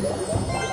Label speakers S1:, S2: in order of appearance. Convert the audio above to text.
S1: Yeah.